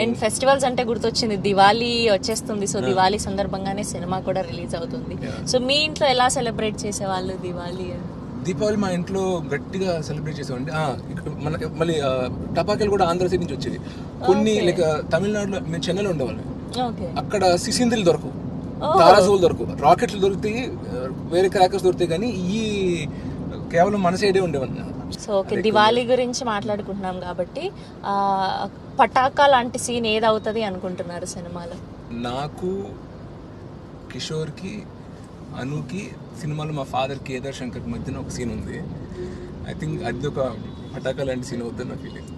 And festivals అంటే గుర్తొచ్చింది. దివాళీ వచ్చేస్తుంది. సో దివాళీ సందర్భంగానే సినిమా కూడా రిలీజ్ అవుతుంది. సో మీ ఇంట్లో ఎలా సెలబ్రేట్ చేసేవాళ్ళు దివాళీ దీపావళి మా ఇంట్లో గట్టిగా సెలబ్రేట్ చేసామండి ఆ, ఇక్కడ మనకి మళ్ళీ టపాకాయలు కూడా ఆంధ్ర సైడ్ నుంచి వచ్చేది కొన్ని లైక్ తమిళనాడులో మేము చెన్నైలో ఉండేవాళ్ళం. ఓకే. అక్కడ సిసింద్రీలు దొరకవు. తారాజువులు దొరకవు. రాకెట్లు దొరుకుతాయి వేరే క్రాకర్స్ దొరుకుతాయి కానీ ఈ కేవలం మన సైడే ఉండేవన్నీ సో ఓకే దివాళీ గురించి మాట్లాడుకుంటున్నాం కాబట్టి పటాకా లాంటి సీన్ ఏది అవుతుంది అనుకుంటున్నారు సినిమాలో? నాకు కిషోర్కి అనుకి సినిమాలో మా ఫాదర్ కేదార్ శంకర్ మధ్యన ఒక సీన్ ఉంది. ఐ థింక్ అది ఒక పటాకా లాంటి సీన్ అవుతుంది నా ఫీలింగ్.